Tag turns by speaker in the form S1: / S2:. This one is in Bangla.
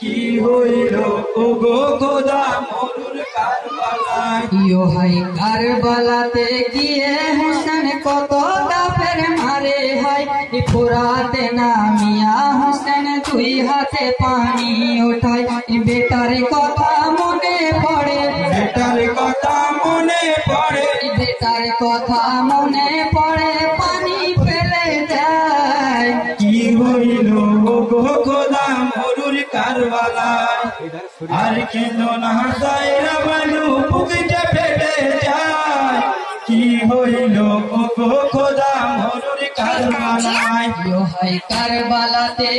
S1: কি হইল? ও গো গোদা মরুর কারবালায়।
S2: ইয়ো হাই কারবালাতে গিয়ে হোসেন কত দাপের মারে হয়। ফোরাতে নামিয়া হোসেন দুই হাতে পানি ওঠায়। বেটার কথা মনে পড়ে।
S1: বেটার কথা মনে পড়ে।
S2: বেটার কথা মনে পড়ে পানি ফেলে যায়।
S1: কি হইল? ও গো গোদা মরুর কারবালায় আর কেন না সাইরা বালু বুগিতে ফেটে যায়? কি হইল ও গো গোদা মরুর কারবালায়?
S2: কারবালাতে